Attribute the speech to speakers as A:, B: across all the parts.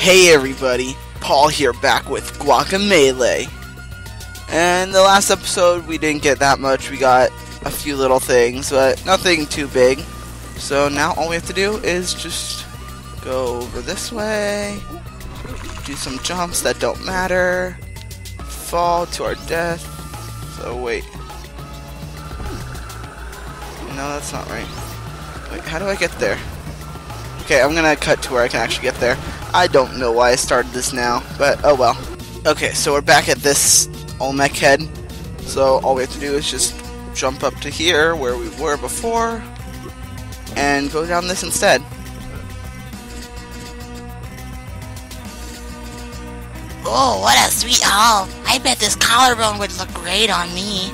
A: Hey everybody, Paul here back with Guacamelee. And the last episode we didn't get that much, we got a few little things, but nothing too big. So now all we have to do is just go over this way, do some jumps that don't matter, fall to our death. So wait. No, that's not right. Wait, how do I get there? Okay, I'm gonna cut to where I can actually get there. I don't know why I started this now, but oh well. Okay, so we're back at this Olmec head. So all we have to do is just jump up to here where we were before and go down this instead.
B: Oh, what a sweet haul. I bet this collarbone would look great on me.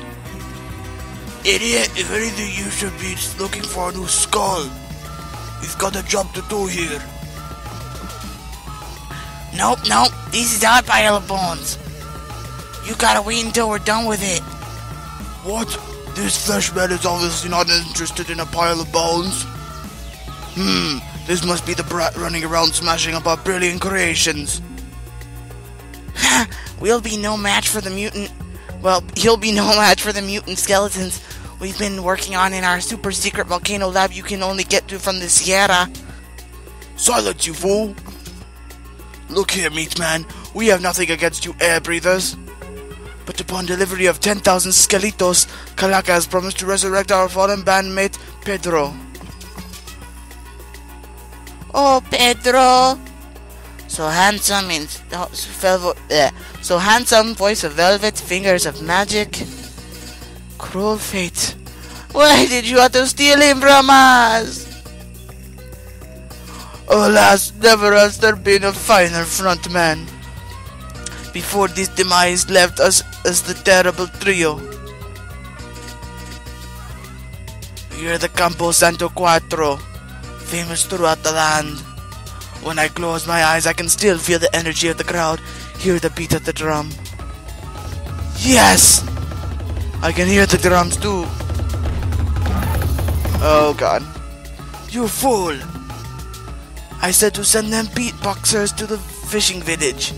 C: Idiot, if anything you should be looking for a new skull. You've got a job to do here.
B: Nope, nope. This is our pile of bones. You gotta wait until we're done with it.
C: What? This fleshman is obviously not interested in a pile of bones. Hmm, this must be the brat running around smashing up our brilliant creations.
B: we'll be no match for the mutant. Well, he'll be no match for the mutant skeletons we've been working on in our super secret volcano lab you can only get to from the Sierra.
C: Silence, you fool! Look here, meat man. We have nothing against you air breathers. But upon delivery of 10,000 skeletos, Calaca has promised to resurrect our fallen bandmate, Pedro.
B: Oh, Pedro! So handsome in velvet, uh, so handsome voice of velvet, fingers of magic. Cruel fate. Why did you have to steal him from us?
C: Alas, never has there been a finer frontman. Before this demise left us as the terrible trio. You're the Campo Santo Cuatro, famous throughout the land. When I close my eyes, I can still feel the energy of the crowd, hear the beat of the drum. Yes! I can hear the drums too.
A: Oh god.
C: You fool! I said to send them beatboxers to the fishing village.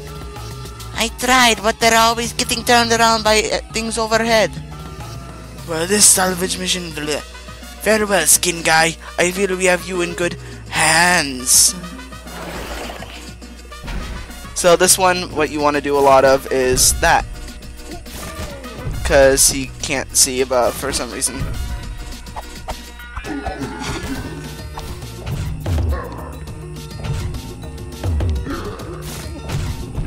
B: I tried, but they're always getting turned around by uh, things overhead.
C: Well, this salvage mission... Bleh. Very well, skin guy. I feel we have you in good hands.
A: So this one, what you want to do a lot of is that. Because he can't see above for some reason.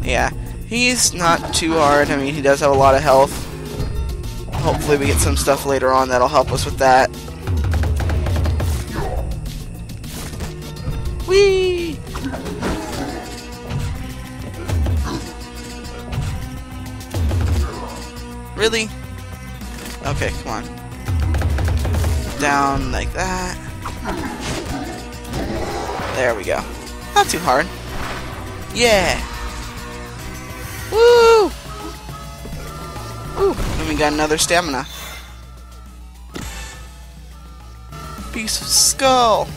A: Yeah, he's not too hard. I mean, he does have a lot of health. Hopefully we get some stuff later on that'll help us with that. Whee! Really? Okay, come on. Down like that. There we go. Not too hard. Yeah! Got another stamina. Piece of skull.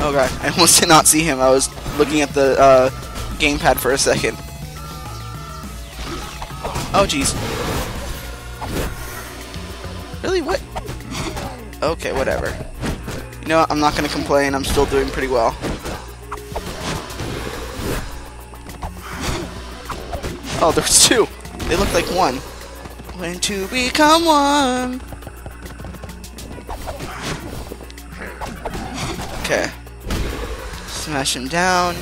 A: Oh god, I almost did not see him. I was looking at the uh, gamepad for a second. Oh jeez. Really? What? Okay, whatever. You know what? I'm not gonna complain. I'm still doing pretty well. Oh, there's two. They look like one. When two become one. Okay. Smash him down.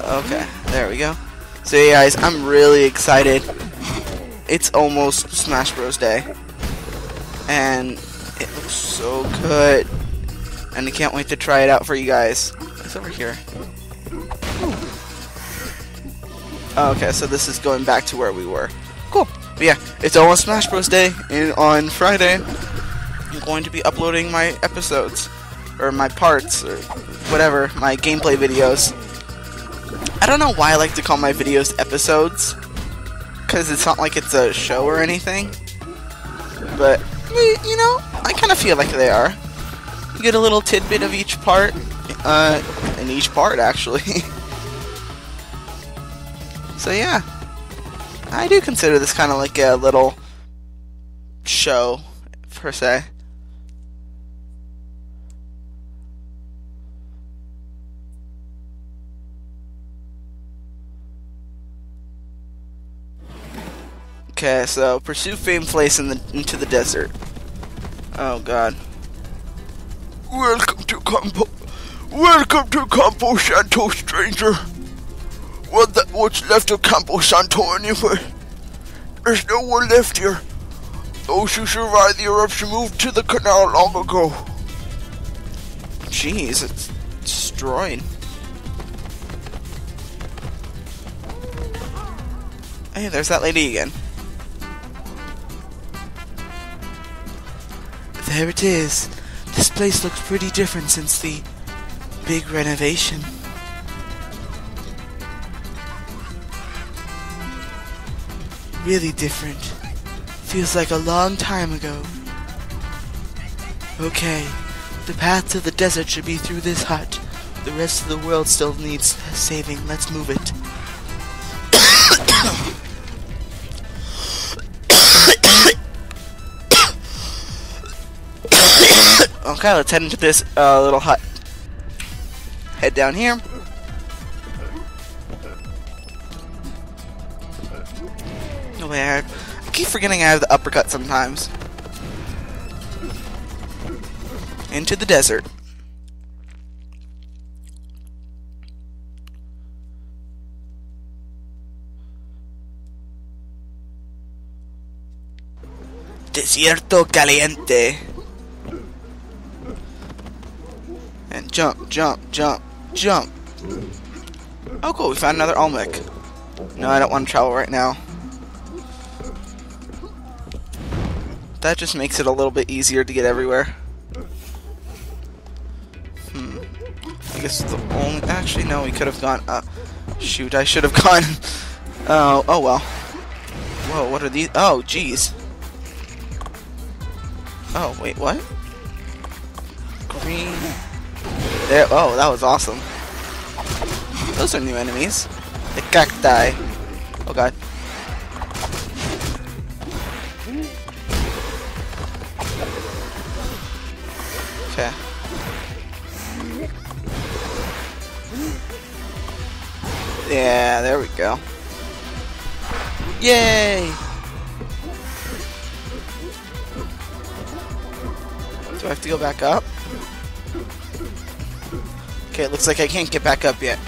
A: Okay, there we go. So yeah, guys, I'm really excited. It's almost Smash Bros. Day. And it looks so good. And I can't wait to try it out for you guys. It's over here. Okay, so this is going back to where we were. Cool. But yeah, it's almost Smash Bros. Day, and on Friday, I'm going to be uploading my episodes, or my parts, or whatever, my gameplay videos. I don't know why I like to call my videos episodes, because it's not like it's a show or anything. But, you know, I kind of feel like they are. You get a little tidbit of each part, uh, in each part actually. so yeah, I do consider this kind of like a little show per se. Okay, so pursue fame place in the into the desert. Oh god.
C: Welcome to Campo. Welcome to Campo Santo, stranger. What that what's left of Campo Santo anyway? There's no one left here. Those who survived the eruption moved to the canal long ago.
A: Jeez, it's destroyed. Hey, there's that lady again. There it is. This place looks pretty different since the big renovation. Really different. Feels like a long time ago. Okay, the path to the desert should be through this hut. The rest of the world still needs saving. Let's move it. okay, let's head into this uh, little hut. Head down here. Keep forgetting I have the uppercut sometimes. Into the desert. Desierto caliente. And jump, jump, jump, jump. Oh, cool. We found another Olmec. No, I don't want to travel right now. That just makes it a little bit easier to get everywhere. Hmm. I guess the only... Actually, no, we could have gone... Uh, shoot, I should have gone... Oh, oh well. Whoa, what are these? Oh, jeez. Oh, wait, what? Green... There, oh, that was awesome. Those are new enemies. The cacti. Oh god. Yeah, there we go. Yay! Do I have to go back up? Okay, it looks like I can't get back up yet.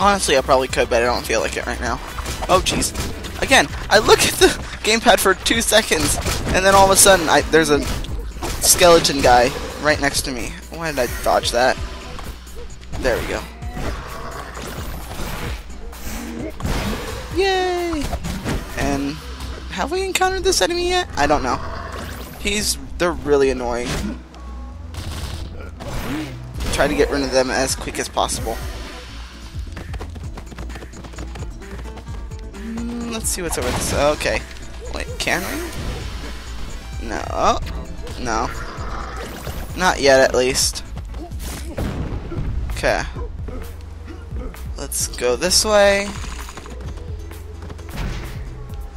A: Honestly, I probably could, but I don't feel like it right now. Oh, jeez. Again, I look at the gamepad for two seconds, and then all of a sudden, I, there's a skeleton guy right next to me. Why did I dodge that? There we go. Yay! And have we encountered this enemy yet? I don't know. He's they're really annoying. Try to get rid of them as quick as possible. Mm, let's see what's over this. Okay. Wait, can we? No. No. Not yet, at least. Okay. Let's go this way.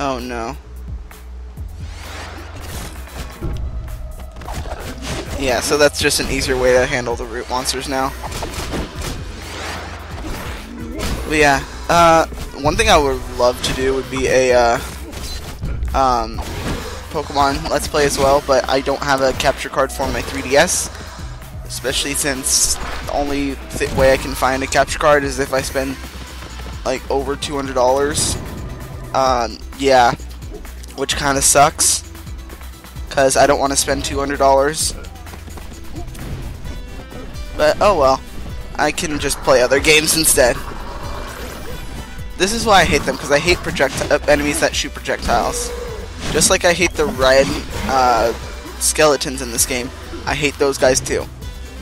A: Oh no. Yeah, so that's just an easier way to handle the root monsters now. But yeah, uh, one thing I would love to do would be a, uh, um, Pokemon Let's Play as well, but I don't have a capture card for my 3DS, especially since the only th way I can find a capture card is if I spend, like, over $200. Um, yeah, which kind of sucks, because I don't want to spend $200. But, oh well. I can just play other games instead. This is why I hate them, because I hate project uh, enemies that shoot projectiles. Just like I hate the red uh, skeletons in this game, I hate those guys too.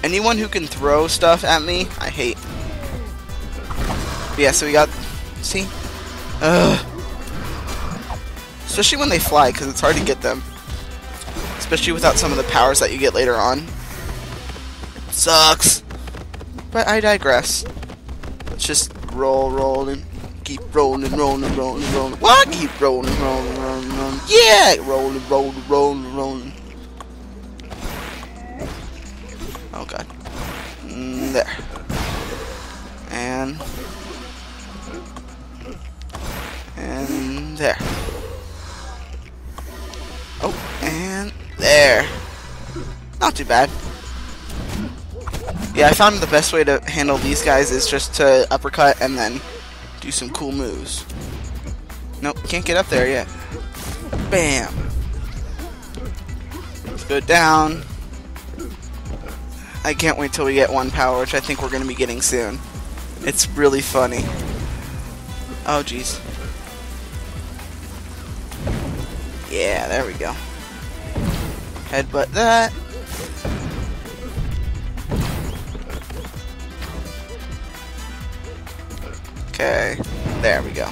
A: Anyone who can throw stuff at me, I hate. But yeah, so we got... See? Ugh. Especially when they fly, because it's hard to get them. Especially without some of the powers that you get later on. sucks. But I digress. Let's just roll, roll, and keep rolling, rolling, rolling, rolling. What? Keep rolling, rolling, rolling, rolling. Yeah, rolling, rolling, rolling, rolling. Oh god. Mm, there. And and there. There. Not too bad. Yeah, I found the best way to handle these guys is just to uppercut and then do some cool moves. Nope, can't get up there yet. Bam. Let's go down. I can't wait till we get one power, which I think we're going to be getting soon. It's really funny. Oh, jeez. Yeah, there we go. Headbutt that. Okay, there we go.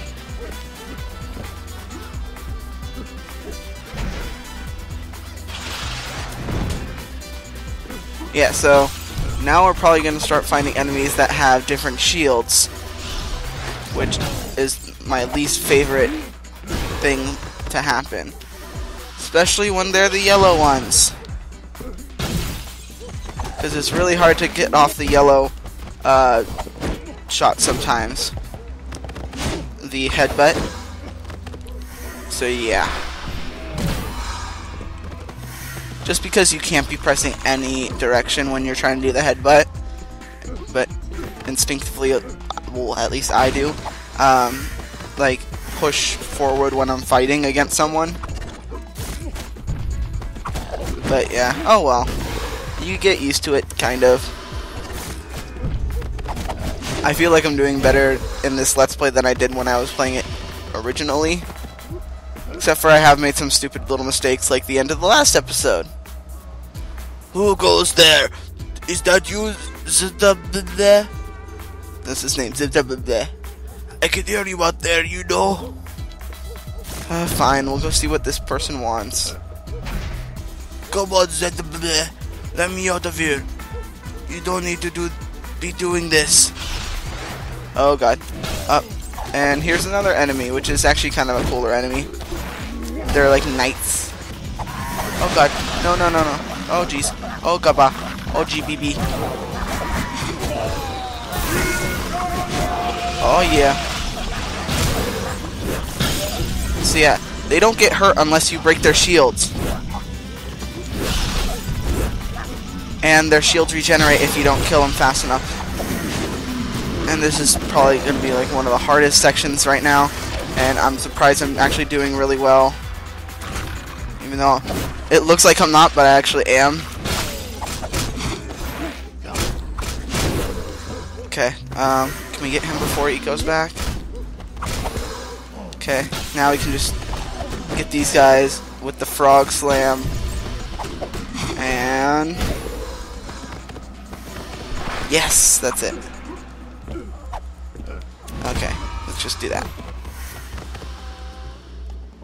A: Yeah, so now we're probably going to start finding enemies that have different shields, which is my least favorite thing to happen. Especially when they're the yellow ones. Because it's really hard to get off the yellow uh, shot sometimes. The headbutt. So yeah. Just because you can't be pressing any direction when you're trying to do the headbutt. But instinctively, well at least I do, um, like push forward when I'm fighting against someone. But yeah, oh well. You get used to it, kind of. I feel like I'm doing better in this Let's Play than I did when I was playing it originally. Except for I have made some stupid little mistakes like the end of the last episode.
C: Who goes there? Is that you? Zidabdeh?
A: That's his name, Zibzabzabzeh.
C: I can hear you out there, you know.
A: Uh, fine, we'll go see what this person wants.
C: Come on. Let me out of here. You don't need to do be doing this.
A: Oh god. Up. and here's another enemy, which is actually kind of a cooler enemy. They're like knights. Oh god. No, no, no, no. Oh jeez. Oh gaba. Oh GBB. Oh yeah. So yeah, they don't get hurt unless you break their shields. And their shields regenerate if you don't kill them fast enough. And this is probably going to be like one of the hardest sections right now. And I'm surprised I'm actually doing really well. Even though it looks like I'm not, but I actually am. Okay, um, can we get him before he goes back? Okay, now we can just get these guys with the frog slam. Yes, that's it. Okay, let's just do that.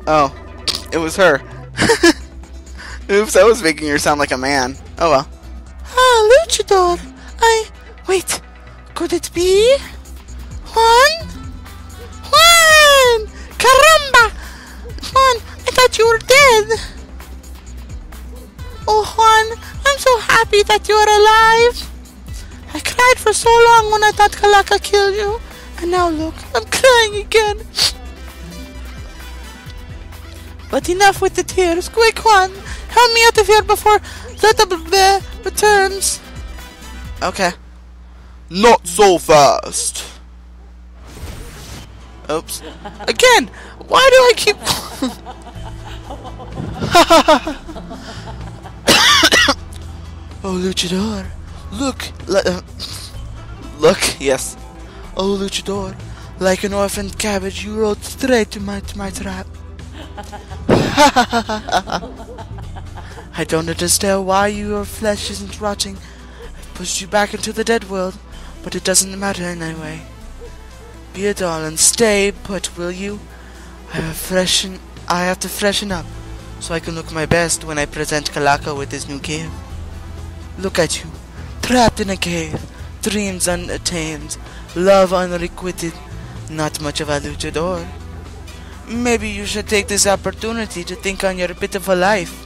A: Oh, it was her. Oops, I was making her sound like a man. Oh well.
B: Ah, Luchador! I. Wait. Could it be? So long when I thought Calaca killed you. And now look, I'm crying again. But enough with the tears. Quick, one, Help me out of here before Zeta returns.
A: Okay.
C: Not so fast.
A: Oops. Again! Why do I keep... oh, Luchador. Look. let... uh, look, yes. Oh, Luchador. Like an orphaned cabbage, you rode straight to my, to my trap. I don't understand why your flesh isn't rotting. I've pushed you back into the dead world, but it doesn't matter anyway. Be a doll and stay put, will you? I have freshen. I have to freshen up, so I can look my best when I present Calaca with his new gear. Look at you,
B: Trapped in a cave, dreams unattained, love unrequited, not much of a luchador. Maybe you should take this opportunity to think on your pitiful life.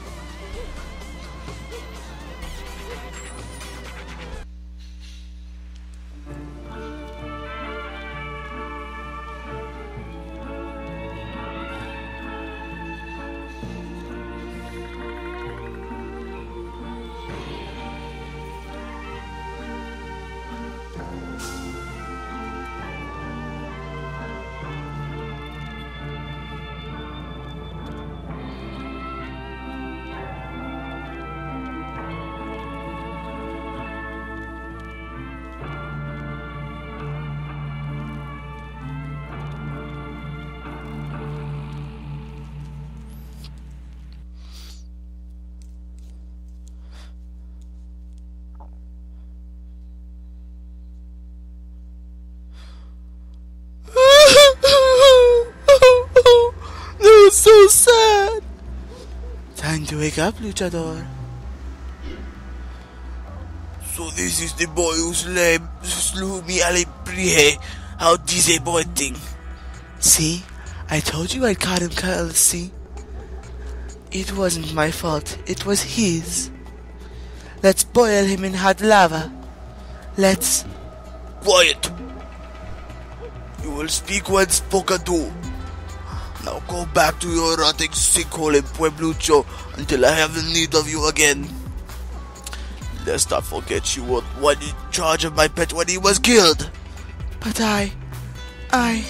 A: Wake up, luchador.
C: So this is the boy who slew, slew me Brie. How disappointing.
A: See? I told you I'd caught him, Kelsey. It wasn't my fault. It was his. Let's boil him in hot lava. Let's...
C: Quiet. You will speak when spoken to. Now go back to your rotting sinkhole in Pueblucho until I have the need of you again. Lest I forget you were one in charge of my pet when he was killed.
A: But I... I...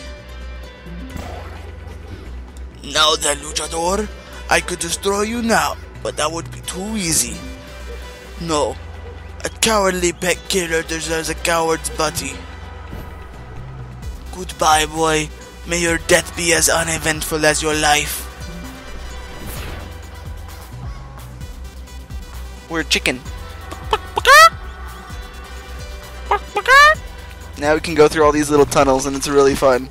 C: Now then, luchador, I could destroy you now, but that would be too easy. No, a cowardly pet killer deserves a coward's body. Goodbye, boy. May your death be as uneventful as your life.
A: We're chicken. Now we can go through all these little tunnels and it's really fun.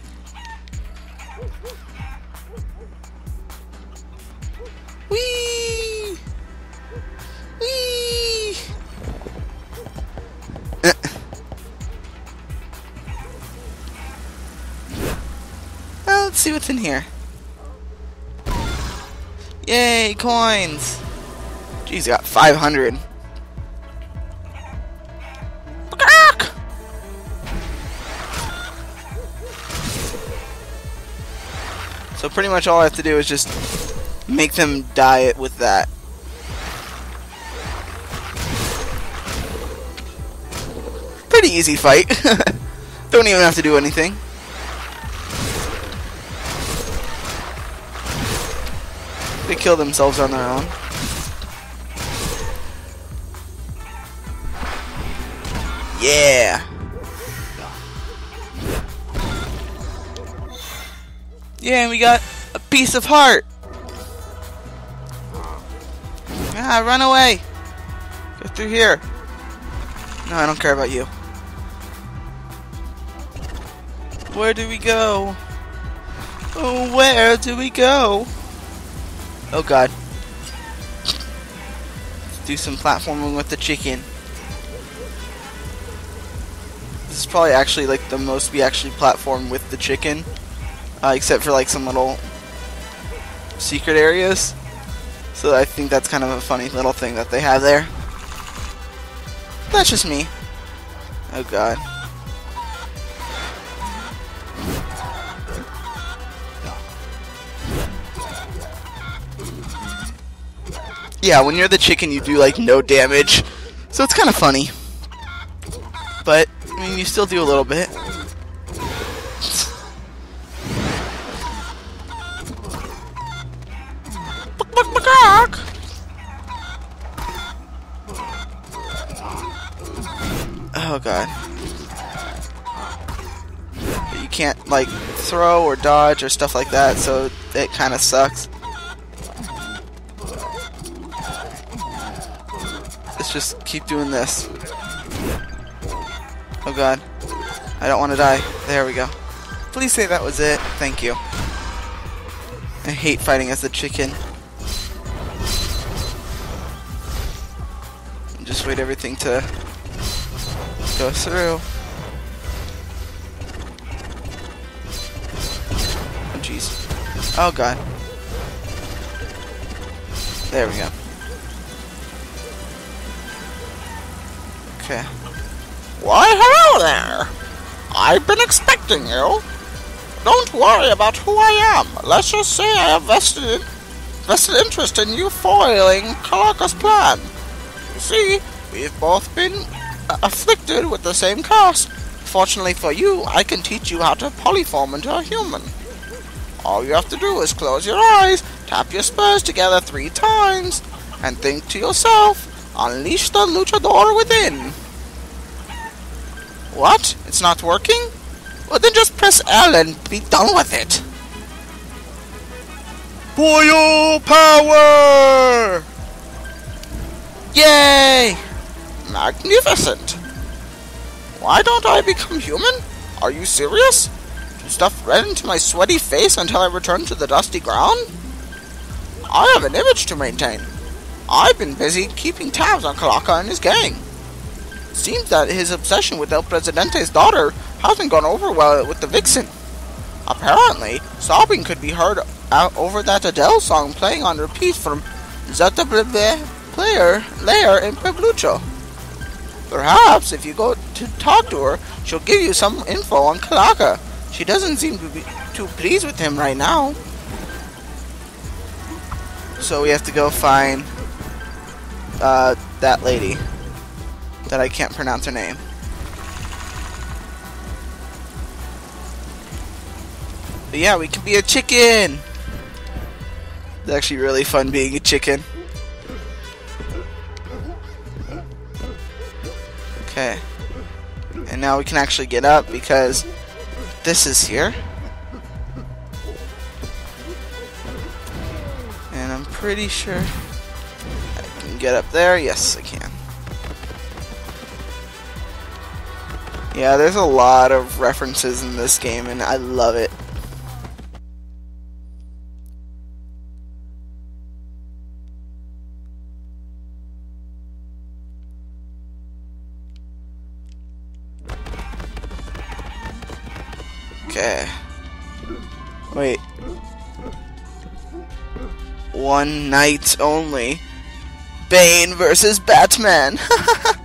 A: Coins! Jeez, got 500. So pretty much all I have to do is just make them die it with that. Pretty easy fight. Don't even have to do anything. Kill themselves on their own. Yeah. Yeah, and we got a piece of heart. Ah, run away. Go through here. No, I don't care about you. Where do we go? Oh, where do we go? Oh god. Let's do some platforming with the chicken. This is probably actually like the most we actually platform with the chicken. Uh, except for like some little secret areas. So I think that's kind of a funny little thing that they have there. That's just me. Oh god. Yeah, when you're the chicken, you do like no damage. So it's kind of funny. But, I mean, you still do a little bit. Oh god. But you can't like throw or dodge or stuff like that, so it kind of sucks. Let's just keep doing this. Oh god. I don't want to die. There we go. Please say that was it. Thank you. I hate fighting as a chicken. Just wait everything to Go through. Oh jeez. Oh god. There we go. Okay.
B: Why, hello there. I've been expecting you. Don't worry about who I am. Let's just say I have vested, vested interest in you foiling Calaca's plan. You see, we've both been afflicted with the same curse. Fortunately for you, I can teach you how to polyform into a human. All you have to do is close your eyes, tap your spurs together three times, and think to yourself, unleash the luchador within. What? It's not working? Well, then just press L and be done with it.
C: Pollo power!
B: Yay! Magnificent! Why don't I become human? Are you serious? To stuff red into my sweaty face until I return to the dusty ground? I have an image to maintain. I've been busy keeping tabs on Calaca and his gang. Seems that his obsession with El Presidente's daughter hasn't gone over well with the vixen. Apparently, sobbing could be heard out over that Adele song playing on repeat from Zeta player layer in Pueblucho. Perhaps if you go to talk to her, she'll give you some info on Calaca. She doesn't seem to be too pleased with him right now.
A: So we have to go find uh, that lady that I can't pronounce her name. But yeah, we can be a chicken. It's actually really fun being a chicken. Okay. And now we can actually get up because this is here. And I'm pretty sure I can get up there. Yes, I can. Yeah, there's a lot of references in this game, and I love it. Okay. Wait. One night only. Bane versus Batman.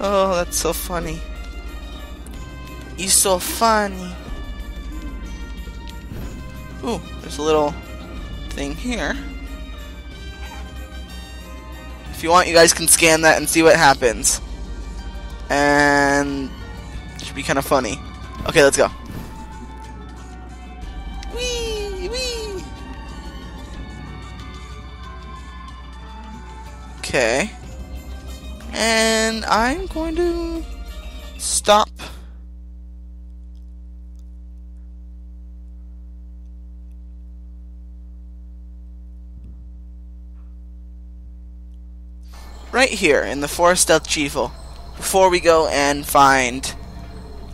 A: oh, that's so funny. He's so funny. Ooh, there's a little thing here. If you want, you guys can scan that and see what happens. And it should be kind of funny. Okay, let's go. Wee, wee. Okay. And I'm going to stop. Right here in the Forest del Chivo before we go and find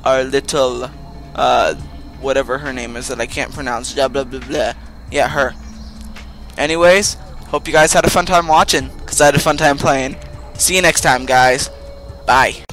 A: our little, uh, whatever her name is that I can't pronounce, blah blah blah blah. Yeah, her. Anyways, hope you guys had a fun time watching, because I had a fun time playing. See you next time, guys. Bye.